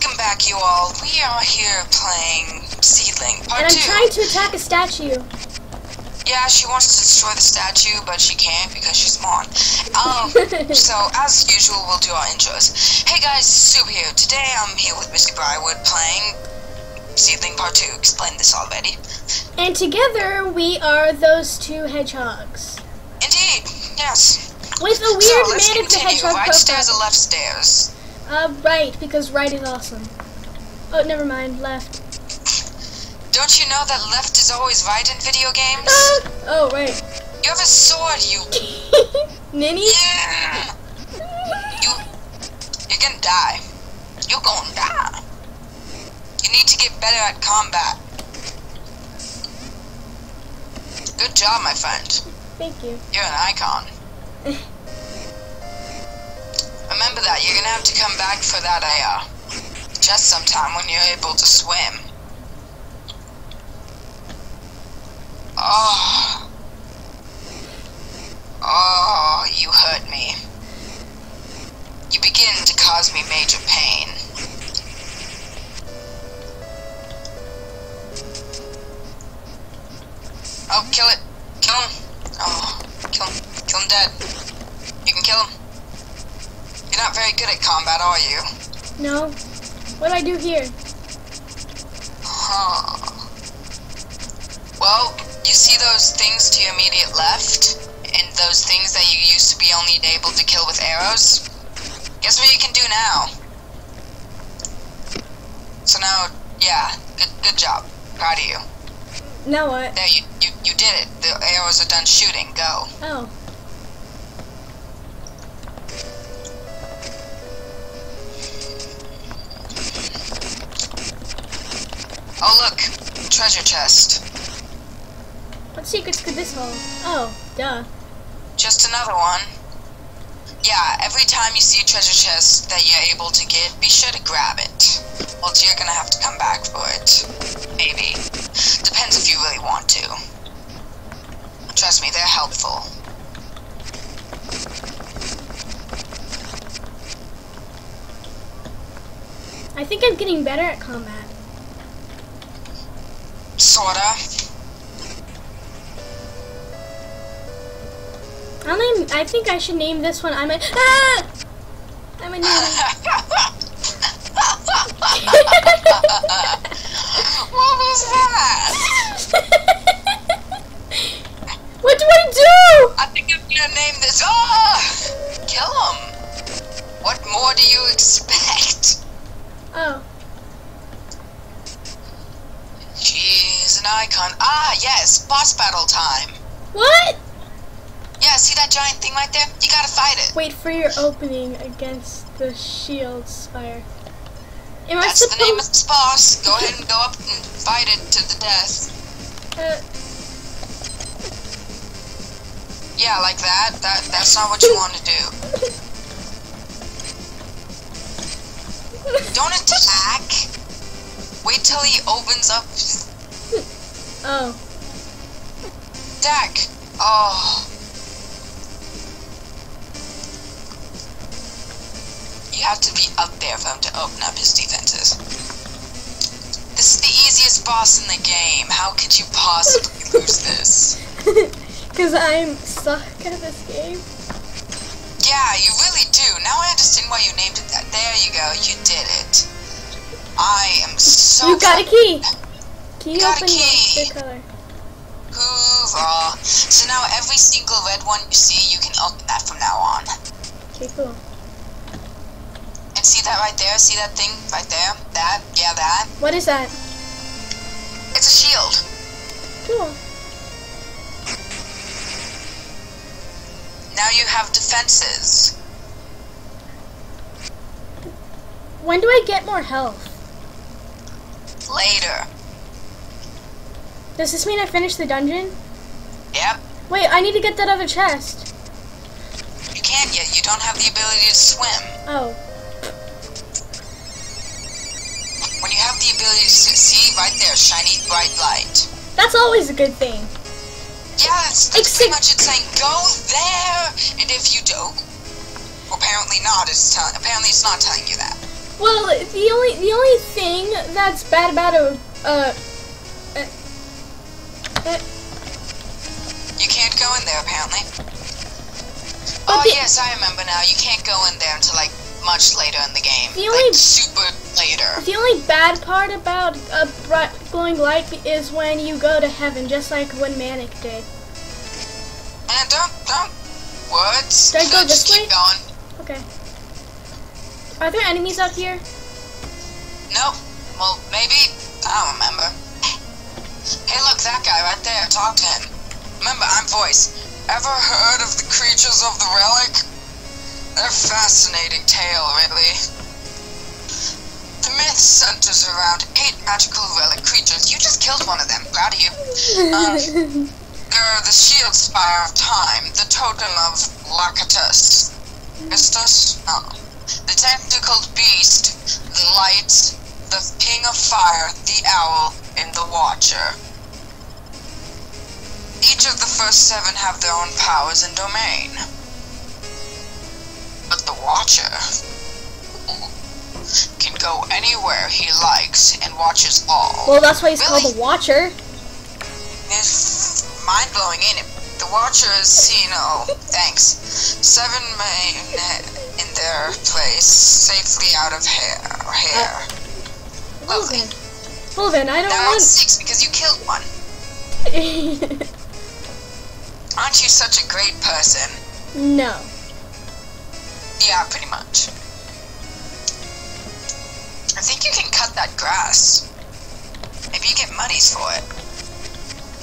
Welcome back, you all. We are here playing Seedling Part And I'm 2. trying to attack a statue. Yeah, she wants to destroy the statue, but she can't because she's Mon. Um, so, as usual, we'll do our intros. Hey guys, Soup here. Today I'm here with Misty Briarwood playing Seedling Part 2. Explained this already. And together we are those two hedgehogs. Indeed, yes. With a So, weird let's Manic the continue. Hedgehog Right stairs or left stairs? Uh, right, because right is awesome. Oh, never mind, left. Don't you know that left is always right in video games? Ah! Oh, right. You have a sword, you... Ninny? Yeah. You... You're gonna die. You're gonna die. You need to get better at combat. Good job, my friend. Thank you. You're an icon. Gonna have to come back for that AR. Uh, just sometime when you're able to swim. Oh. Oh, you hurt me. You begin to cause me major pain. Oh, kill it. Kill him. Oh, kill him. Kill him dead. You can kill him. You're not very good at combat, are you? No. What do I do here? Huh. Well, you see those things to your immediate left? And those things that you used to be only able to kill with arrows? Guess what you can do now? So now, yeah, good, good job. Proud of you. Now what? There, you, you, you did it. The arrows are done shooting. Go. Oh. Oh, Treasure chest. What secrets could this hold? Oh, duh. Just another one. Yeah, every time you see a treasure chest that you're able to get, be sure to grab it. Well, you're gonna have to come back for it. Maybe. Depends if you really want to. Trust me, they're helpful. I think I'm getting better at combat. Sorta. I'll name, I think I should name this one I'm a ah! I'm a ninny. right there? You gotta fight it. Wait for your opening against the shield spire. Am That's the name of this boss. Go ahead and go up and fight it to the death. Uh, Yeah, like that. That that's not what you want to do. Don't attack. Wait till he opens up. oh, Attack. Oh. You have to be up there for him to open up his defenses. This is the easiest boss in the game. How could you possibly lose this? because I'm stuck at this game. Yeah, you really do. Now I understand why you named it that. There you go. You did it. I am so. you got a key. Key Got a open key. the color. Hoorah. So now every single red one you see, you can open that from now on. Okay, cool. And see that right there? See that thing right there? That? Yeah, that. What is that? It's a shield. Cool. Now you have defenses. When do I get more health? Later. Does this mean I finished the dungeon? Yep. Wait, I need to get that other chest. You can't yet. You don't have the ability to swim. Oh, ability to see right there, shiny bright light. that's always a good thing. Yeah, that's, that's pretty much it's saying go there, and if you don't, apparently not. It's telling. Apparently, it's not telling you that. Well, the only the only thing that's bad about a uh, uh, uh You can't go in there apparently. Oh yes, I remember now. You can't go in there until like much later in the game. The like only- super later. the only bad part about uh, a bright glowing light is when you go to heaven, just like when Manic did. And don't don't words. Should I go Just this keep way? going. Okay. Are there enemies out here? Nope. Well, maybe. I don't remember. Hey, look, that guy right there. Talk to him. Remember, I'm voice. Ever heard of the creatures of the relic? A fascinating tale, really. The myth centers around eight magical relic creatures. You just killed one of them. Proud of you. Um, Gur, the shield spire of time, the totem of Lacatus, Istus? No. The tentacled beast, the light, the king of fire, the owl, and the watcher. Each of the first seven have their own powers and domain. The watcher can go anywhere he likes and watches all. well, that's why he's called the Watcher. It's mind blowing, ain't it? The Watcher is, you know, thanks. Seven men in their place, safely out of hair. hair. Uh, well Lovely. then, well then, I don't Now want. six because you killed one. Aren't you such a great person? no. Yeah, pretty much. I think you can cut that grass. Maybe you get monies for it.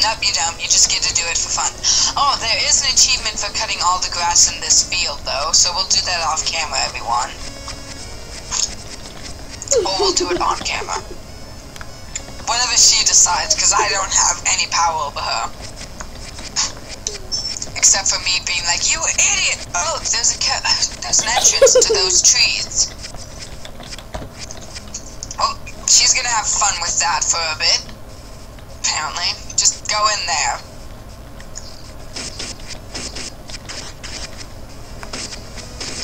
Nope, you don't. You just get to do it for fun. Oh, there is an achievement for cutting all the grass in this field, though, so we'll do that off camera, everyone. Or we'll do it on camera. Whatever she decides, because I don't have any power over her. Except for me being like, you idiot! Oh, there's a ca- there's an entrance to those trees. Oh, she's gonna have fun with that for a bit. Apparently. Just go in there.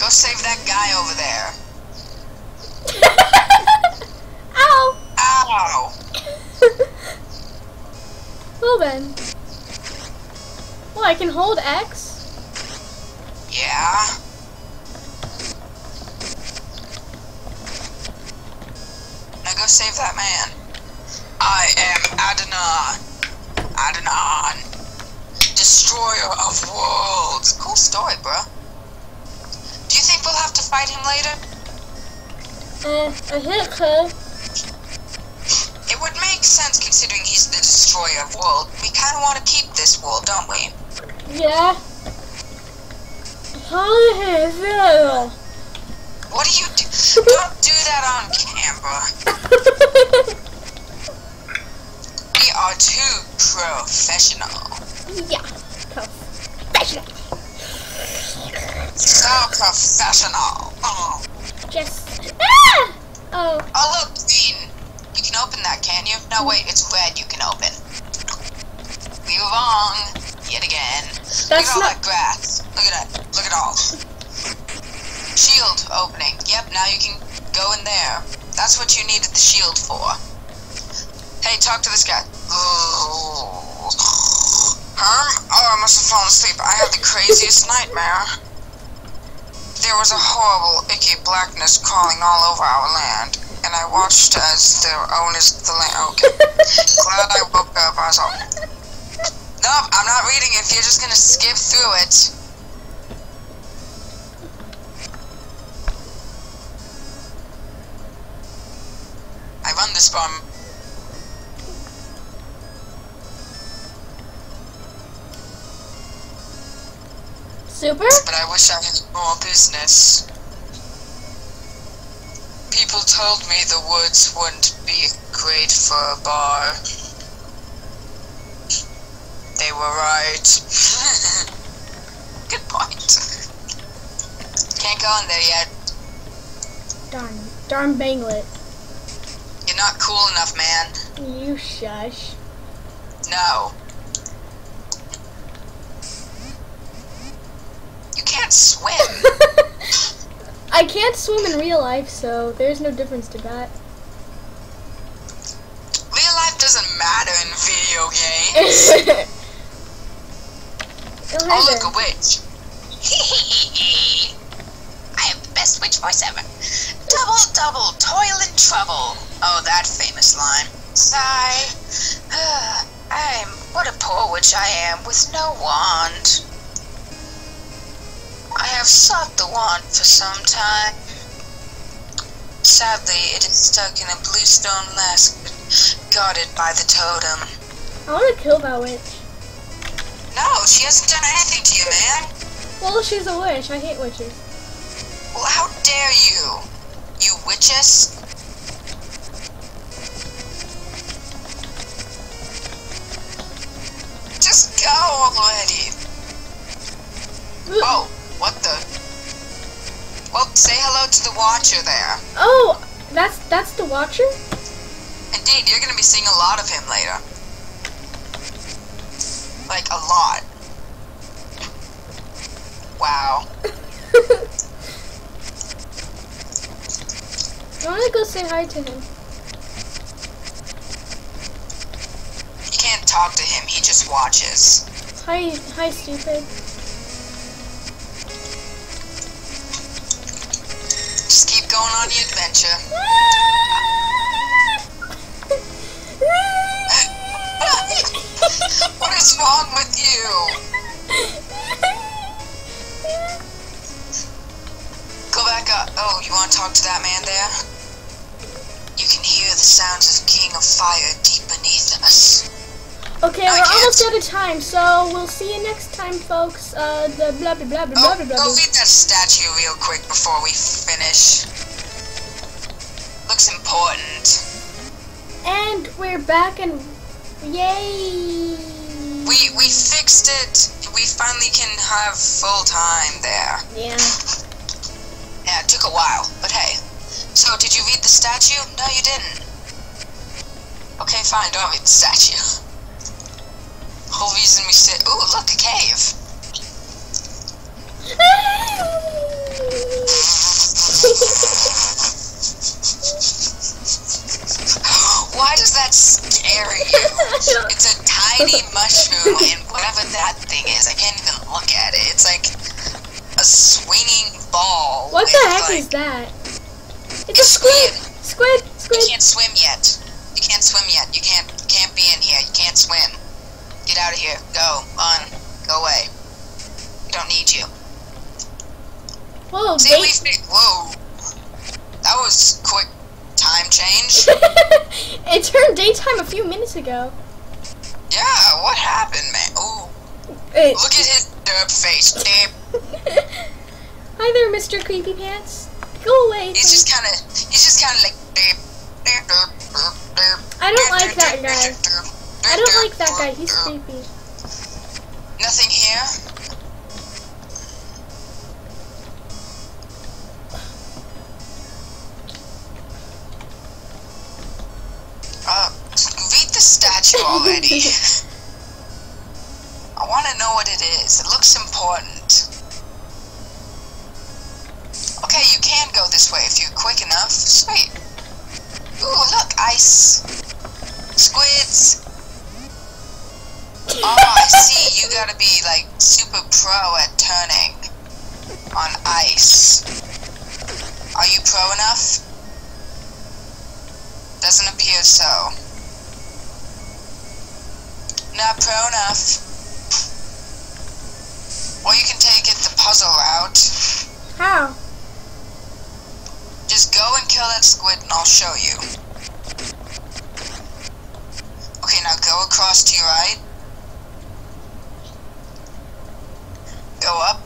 Go save that guy over there. Ow! Ow! well then. Can hold X. Yeah? Now go save that man. I am Adnan. Adnan. Destroyer of worlds. Cool story, bro. Do you think we'll have to fight him later? Uh, I hit her. It would make sense considering he's the destroyer of world. We kind of want to keep this world, don't we? Yeah. How What do you do? Don't do that on camera. We are too professional. yeah. Professional. So professional. Oh, Just. Ah! Oh. oh look, green. You can open that, can you? No, wait, it's red you can open. We were wrong. Yet again. Look That's at all that grass. Look at that. Look at all. Shield opening. Yep, now you can go in there. That's what you needed the shield for. Hey, talk to this guy. Oh. Herm? Oh, I must have fallen asleep. I had the craziest nightmare. There was a horrible, icky blackness crawling all over our land, and I watched as their owners the land. Okay. Glad I woke up. I was all. Nope, I'm not reading if you're just gonna skip through it. I run this farm. Super? but I wish I had more business. People told me the woods wouldn't be great for a bar. They were right. Good point. Can't go in there yet. Darn. Darn banglet. You're not cool enough, man. You shush. No. You can't swim. I can't swim in real life, so there's no difference to that. Real life doesn't matter in video games. Oh, oh, look, a witch. Hee hee hee he I have the best witch voice ever. Double, double, toil and trouble. Oh, that famous line. Sigh. I'm what a poor witch I am with no wand. I have sought the wand for some time. Sadly, it is stuck in a blue stone mask guarded by the totem. I want to kill that witch. No, she hasn't done anything to you, man. Well, she's a witch. I hate witches. Well, how dare you? You witches? Just go already. Oh, what the? Well, say hello to the Watcher there. Oh, that's that's the Watcher. Indeed, you're gonna be seeing a lot of him later. Like a lot. Wow. I want to go say hi to him. You can't talk to him, he just watches. Hi, hi, stupid. Just keep going on your adventure. Ah! Is wrong with you? Go back up. Oh, you want to talk to that man there? You can hear the sounds of King of Fire deep beneath us. Okay, I we're almost out of time, so we'll see you next time, folks. Uh, the blah blah blah blah Oh, blah blah. go read that statue real quick before we finish. Looks important. And we're back, and yay! We we fixed it. We finally can have full time there. Yeah. Yeah, it took a while, but hey. So, did you read the statue? No, you didn't. Okay, fine, don't read the statue. Whole reason we sit. Ooh, look, a cave. Why does that scare you? It's a tiny mushroom, and whatever that thing is, I can't even look at it. It's like a swinging ball. what the heck like, is that? It's a squid. squid. Squid. You can't swim yet. You can't swim yet. You can't can't be in here. You can't swim. Get out of here. Go. On. Go away. We don't need you. Whoa, See, Whoa. That was quick time change. it turned daytime a few minutes ago. yeah, what happened, man? Ooh. It- Look at his derp face. Derp. Hi there, Mr. Creepy Pants. Go away. He's just kind of, he's just kind of like derp. derp, derp, derp, I don't like that guy. I don't like that guy. He's creepy. Nothing here. Statue already. I want to know what it is. It looks important. Okay, you can go this way if you're quick enough. Sweet. Ooh, look, ice. Squids. Oh, I see. You gotta be like super pro at turning on ice. Are you pro enough? Doesn't appear so. Not pro enough. Or you can take it the puzzle route. How? Just go and kill that squid and I'll show you. Okay, now go across to your right. Go up.